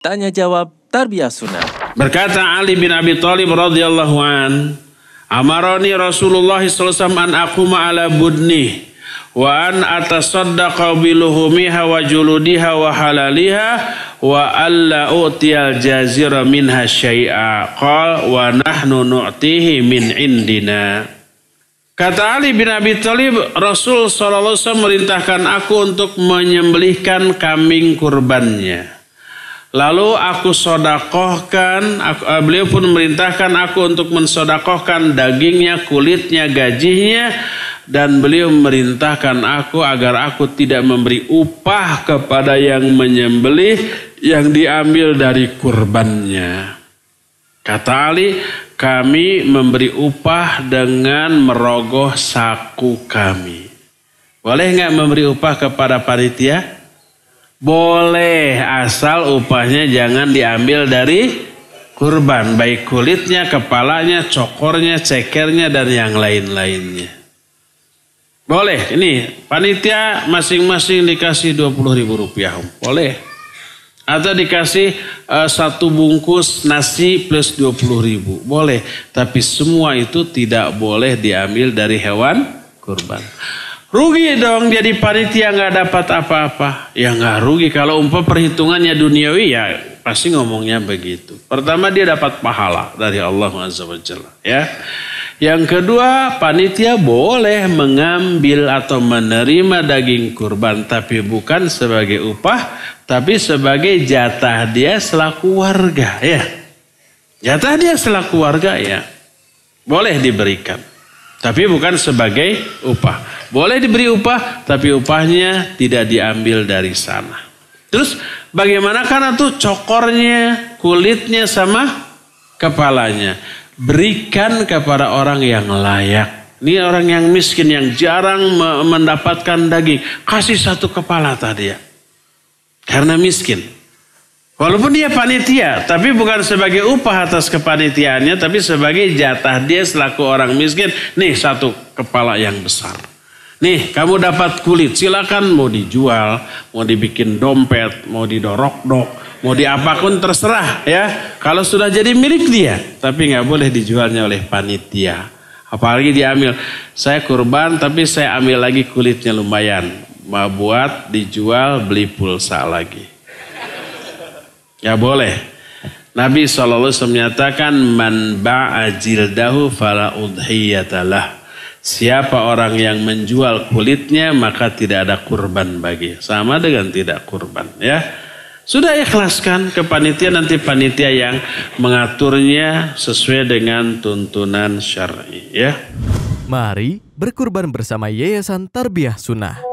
Tanya jawab Tarbiyah Sunnah. Berkata Ali bin Abi Thalib radhiyallahu an, Amaroni Rasulullah SAW an aquma ala budni wa an atasaddaqa biluhumiha wa juludiha wa halaliha wa alla u'tiyal jazira minha syai'a qal wa nahnu nu'tihi min indina Kata Ali bin Abi Thalib, Rasul SAW merintahkan aku untuk menyembelihkan kambing kurbannya. Lalu aku sodakohkan, aku, uh, beliau pun memerintahkan aku untuk mensodakohkan dagingnya, kulitnya, gajinya. Dan beliau memerintahkan aku agar aku tidak memberi upah kepada yang menyembelih yang diambil dari kurbannya. Kata Ali, kami memberi upah dengan merogoh saku kami. Boleh nggak memberi upah kepada panitia? Boleh asal upahnya jangan diambil dari kurban. Baik kulitnya, kepalanya, cokornya, cekernya dan yang lain-lainnya. Boleh ini panitia masing-masing dikasih 20 ribu rupiah. Boleh. Atau dikasih uh, satu bungkus nasi plus 20 ribu. Boleh. Tapi semua itu tidak boleh diambil dari hewan kurban. Rugi dong jadi panitia nggak dapat apa-apa. Ya nggak rugi kalau umpah perhitungannya duniawi ya pasti ngomongnya begitu. Pertama dia dapat pahala dari Allah SWT ya. Yang kedua panitia boleh mengambil atau menerima daging kurban tapi bukan sebagai upah tapi sebagai jatah dia selaku warga ya. Jatah dia selaku warga ya. Boleh diberikan. Tapi bukan sebagai upah. Boleh diberi upah, tapi upahnya tidak diambil dari sana. Terus bagaimana karena tuh cokornya, kulitnya sama kepalanya. Berikan kepada orang yang layak. Ini orang yang miskin yang jarang mendapatkan daging. Kasih satu kepala tadi ya. Karena miskin. Walaupun dia panitia, tapi bukan sebagai upah atas kepanitiaannya, tapi sebagai jatah dia selaku orang miskin. Nih satu kepala yang besar. Nih kamu dapat kulit, silakan mau dijual, mau dibikin dompet, mau didorok-dok, mau diapapun terserah ya. Kalau sudah jadi milik dia, tapi nggak boleh dijualnya oleh panitia. Apalagi diambil, saya kurban tapi saya ambil lagi kulitnya lumayan. Mau buat dijual beli pulsa lagi. Ya boleh. Nabi SAW menyatakan man dahu fala udhiyatalah. Siapa orang yang menjual kulitnya maka tidak ada kurban bagi. Sama dengan tidak kurban ya. Sudah ikhlaskan ke panitia nanti panitia yang mengaturnya sesuai dengan tuntunan syar'i ya. Mari berkurban bersama Yayasan Tarbiyah Sunnah.